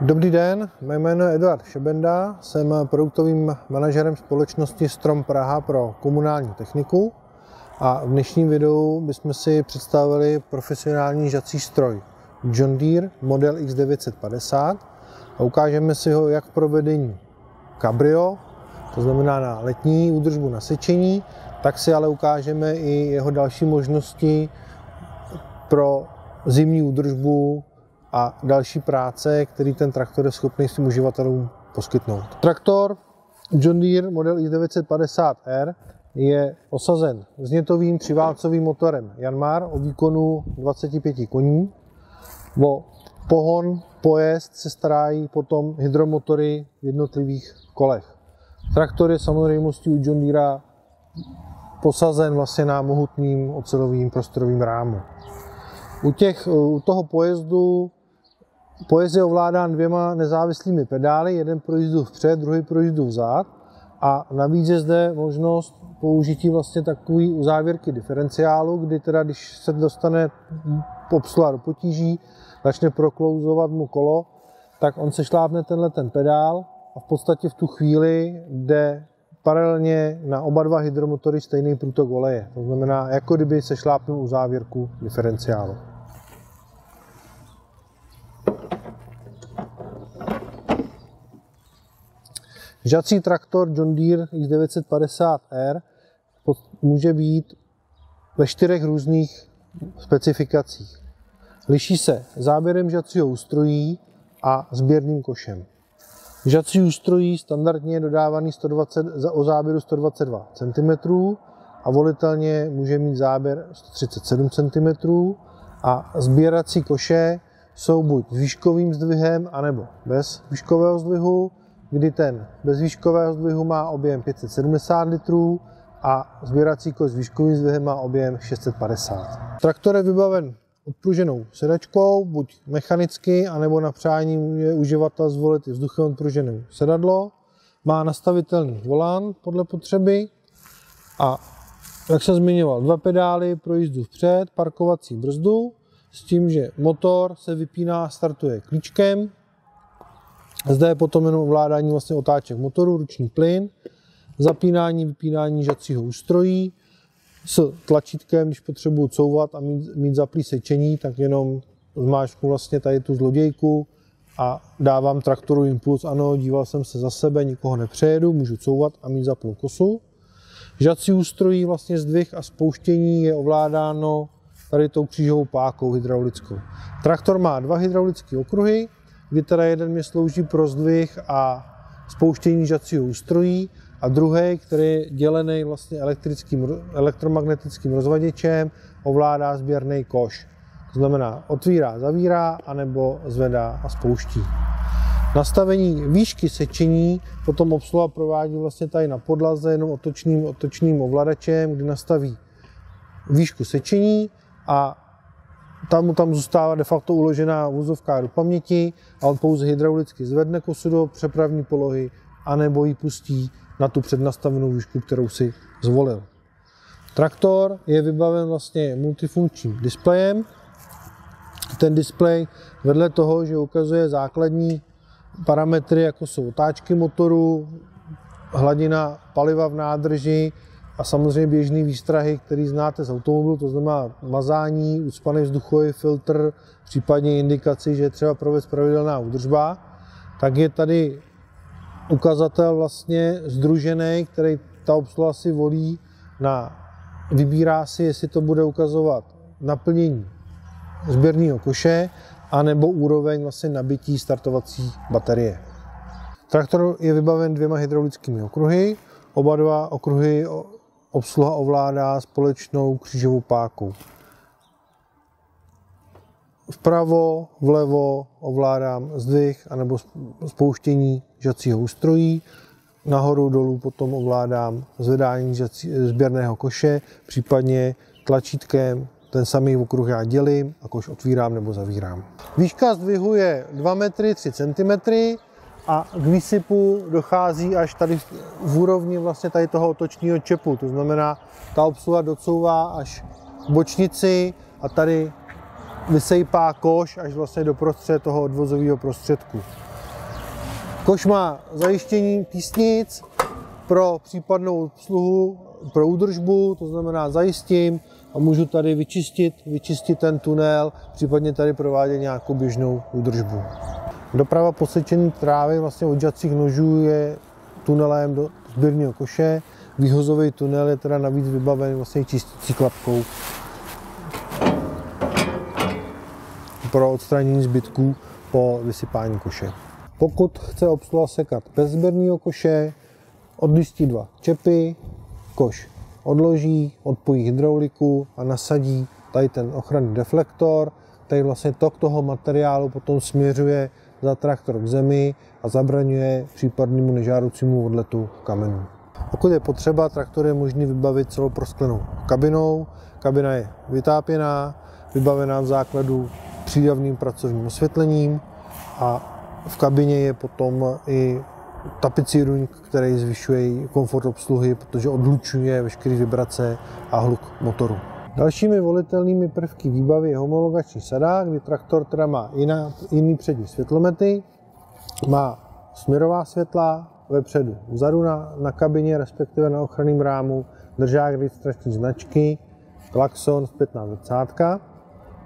Dobrý den, mé jméno je Eduard Šebenda, jsem produktovým manažerem společnosti Strom Praha pro komunální techniku a v dnešním videu bychom si představili profesionální žací stroj John Deere model X950 a ukážeme si ho jak v provedení cabrio, to znamená na letní údržbu na sečení, tak si ale ukážeme i jeho další možnosti pro zimní údržbu a další práce, který ten traktor je schopný svým uživatelům poskytnout. Traktor John Deere model i950R je osazen vznětovým třiválcovým motorem Janmar o výkonu 25 koní. O pohon, pojezd se starají potom hydromotory v jednotlivých kolech. Traktor je samozřejmostí u John Deere posazen vlastně na mohutným ocelovým prostorovým rámu. U, těch, u toho pojezdu Pojezd je ovládán dvěma nezávislými pedály, jeden pro jízdu vpřed, druhý pro jízdu vzad a navíc je zde možnost použití vlastně takový uzávěrky diferenciálu, kdy teda, když se dostane obsluha do potíží, začne proklouzovat mu kolo, tak on se šlápne tenhle ten pedál a v podstatě v tu chvíli jde paralelně na oba dva hydromotory stejný průtok oleje. To znamená, jako kdyby se šlápnul uzávěrku diferenciálu. Žací traktor John Deere X950R může být ve čtyřech různých specifikacích. Liší se záběrem žacího ústrojí a sběrným košem. Žací ústrojí standardně je dodávaný 120, o záběru 122 cm a volitelně může mít záběr 137 cm a sběrací koše jsou buď s výškovým zdvihem, anebo bez výškového zdvihu kdy ten bez výškového zdvihu má objem 570 litrů a sběrací koš s výškovým zdvihem má objem 650. Traktor je vybaven odpruženou sedačkou, buď mechanicky, anebo na přání může uživatel zvolit i vzduchem odpruženou sedadlo. Má nastavitelný volán podle potřeby a jak jsem zmiňoval, dva pedály pro jízdu vpřed, parkovací brzdu, s tím, že motor se vypíná, startuje klíčkem, zde je potom jenom ovládání vlastně otáček motoru, ruční plyn, zapínání, vypínání žacího ústrojí s tlačítkem, když potřebuji couvat a mít, mít zaplý sečení, tak jenom zmáčknu vlastně tady tu zlodějku a dávám traktoru impuls, ano, díval jsem se za sebe, nikoho nepřejedu, můžu couvat a mít zaplou kosu. Žací ústrojí vlastně zdvih a spouštění je ovládáno tady tou křížovou pákou hydraulickou. Traktor má dva hydraulické okruhy, kdy teda jeden mě slouží pro zdvih a spouštění žacího ústrojí a druhý, který je dělený vlastně elektrickým, elektromagnetickým rozvaděčem, ovládá sběrný koš. To znamená otvírá, zavírá, anebo zvedá a spouští. Nastavení výšky sečení potom obsluha provádí vlastně tady na podlaze jenom otočným, otočným ovladačem, kdy nastaví výšku sečení a tam mu tam zůstává de facto uložená vozovka do paměti a on pouze hydraulicky zvedne kosu do přepravní polohy anebo ji pustí na tu přednastavenou výšku, kterou si zvolil. Traktor je vybaven vlastně multifunkčním displejem. Ten displej vedle toho, že ukazuje základní parametry, jako jsou otáčky motoru, hladina paliva v nádrži, a samozřejmě běžný výstrahy, který znáte z automobilu, to znamená mazání, ucpaný vzduchový filtr, případně indikaci, že je třeba provést pravidelná údržba, tak je tady ukazatel vlastně združený, který ta obsluha si volí na, vybírá si, jestli to bude ukazovat naplnění sběrného koše, anebo úroveň vlastně nabití startovací baterie. Traktor je vybaven dvěma hydraulickými okruhy. Oba dva okruhy obsluha ovládá společnou křížovou pákou. Vpravo, vlevo ovládám zdvih anebo spouštění žacího ústrojí, nahoru dolů potom ovládám zvedání sběrného koše, případně tlačítkem ten samý okruh já dělím a koš otvírám nebo zavírám. Výška zdvihu je 2 metry 3 cm, a k výsypu dochází až tady v úrovni vlastně tady toho otočního čepu. To znamená, ta obsluha docouvá až k bočnici a tady vysejpá koš až vlastně do prostřed toho odvozového prostředku. Koš má zajištění tísnic pro případnou obsluhu, pro údržbu, to znamená zajistím a můžu tady vyčistit, vyčistit ten tunel, případně tady provádět nějakou běžnou údržbu. Doprava posečení trávy vlastně od žacích nožů je tunelem do sběrného koše. Výhozový tunel je teda navíc vybaven vlastně čistící klapkou pro odstranění zbytků po vysypání koše. Pokud chce obsluha sekat bez sběrného koše, odlistí dva čepy, koš odloží, odpojí hydrauliku a nasadí tady ten ochranný deflektor, tady vlastně tok toho materiálu potom směřuje za traktor k zemi a zabraňuje případnému nežádoucímu odletu kamenů. Pokud je potřeba, traktor je možný vybavit celou prosklenou kabinou. Kabina je vytápěná, vybavená v základu přídavným pracovním osvětlením a v kabině je potom i tapicíruň, který zvyšuje komfort obsluhy, protože odlučuje veškeré vibrace a hluk motoru. Dalšími volitelnými prvky výbavy je homologační sada, kdy traktor teda má jiná, jiný přední světlomety, má směrová světla vepředu, vzadu na, na kabině, respektive na ochranném rámu, držák registrační značky, klakson, zpětná zrcátka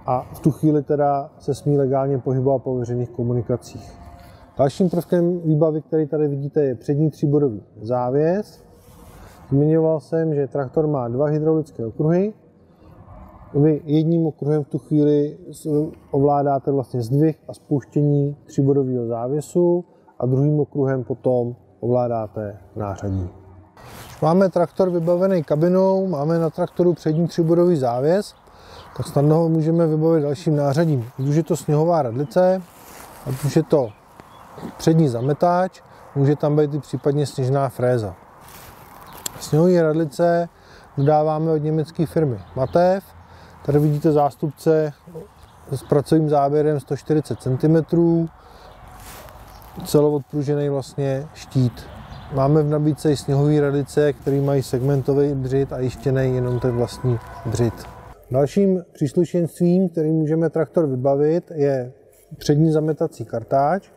a v tu chvíli teda se smí legálně pohybovat po veřejných komunikacích. Dalším prvkem výbavy, který tady vidíte, je přední tříbodový závěs. Zmiňoval jsem, že traktor má dva hydraulické okruhy, vy jedním okruhem v tu chvíli ovládáte vlastně zdvih a spouštění tříbodového závěsu a druhým okruhem potom ovládáte nářadí. Máme traktor vybavený kabinou, máme na traktoru přední tříbodový závěs, tak snadno ho můžeme vybavit dalším nářadím. Už je to sněhová radlice, ať už je to přední zametáč, může tam být i případně sněžná fréza. Sněhové radlice dodáváme od německé firmy Matev, Tady vidíte zástupce s pracovým záběrem 140 cm, celoodpružený vlastně štít. Máme v nabídce i sněhové radice, které mají segmentový břit a jištěný jenom ten vlastní břit. Dalším příslušenstvím, který můžeme traktor vybavit, je přední zametací kartáč.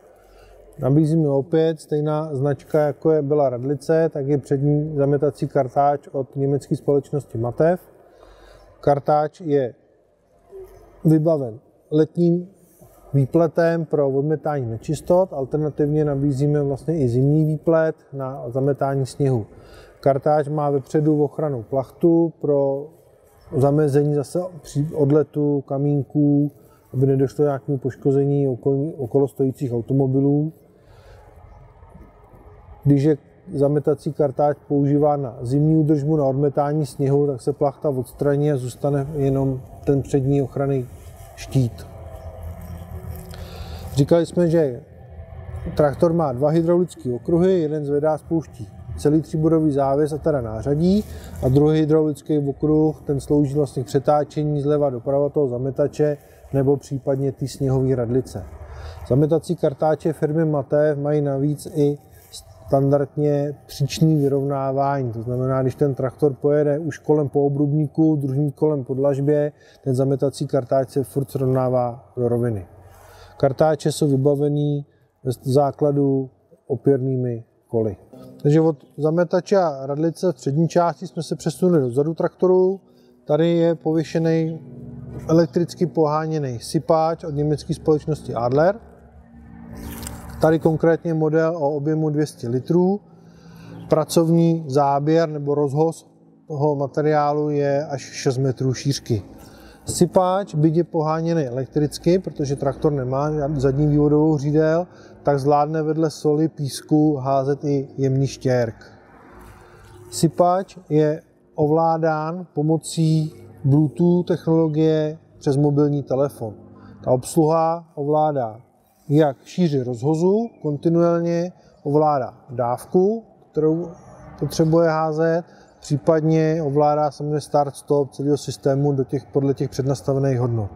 Nabízíme opět stejná značka, jako je byla radlice, tak je přední zametací kartáč od německé společnosti Matev. Kartáč je vybaven letním výpletem pro odmetání nečistot, alternativně nabízíme vlastně i zimní výplet na zametání sněhu. Kartáč má vepředu ochranu plachtu pro zamezení zase odletu kamínků, aby nedošlo nějakému poškození okolo stojících automobilů. Když je zametací kartáč používá na zimní údržbu, na odmetání sněhu, tak se plachta odstraní a zůstane jenom ten přední ochranný štít. Říkali jsme, že traktor má dva hydraulické okruhy, jeden zvedá spouští celý tříbodový závěs a teda nářadí a druhý hydraulický okruh, ten slouží vlastně k přetáčení zleva doprava toho zametače nebo případně ty sněhové radlice. Zametací kartáče firmy Matev mají navíc i standardně příčný vyrovnávání. To znamená, když ten traktor pojede už kolem po obrubníku, druhým kolem po dlažbě, ten zametací kartáč se furt srovnává do roviny. Kartáče jsou vybavený v základu opěrnými koly. Takže od zametače a radlice v přední části jsme se přesunuli do zadu traktoru. Tady je pověšený elektricky poháněný sypáč od německé společnosti Adler. Tady konkrétně model o objemu 200 litrů. Pracovní záběr nebo rozhoz toho materiálu je až 6 metrů šířky. Sypáč, byť je poháněný elektricky, protože traktor nemá zadní vývodovou řídel, tak zvládne vedle soli, písku házet i jemný štěrk. Sypáč je ovládán pomocí Bluetooth technologie přes mobilní telefon. Ta obsluha ovládá jak šíři rozhozu, kontinuálně ovládá dávku, kterou potřebuje házet, případně ovládá samozřejmě start-stop celého systému do těch, podle těch přednastavených hodnot.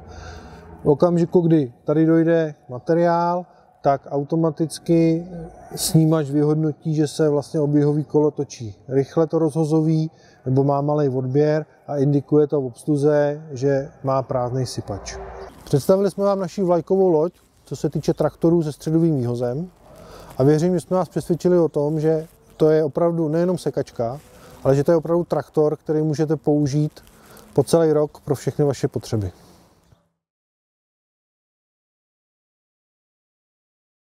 V okamžiku, kdy tady dojde materiál, tak automaticky snímač vyhodnotí, že se vlastně oběhový kolo točí rychle to rozhozový, nebo má malý odběr a indikuje to v obsluze, že má prázdný sypač. Představili jsme vám naši vlajkovou loď, co se týče traktorů se středovým výhozem a věřím, že jsme vás přesvědčili o tom, že to je opravdu nejenom sekačka, ale že to je opravdu traktor, který můžete použít po celý rok pro všechny vaše potřeby.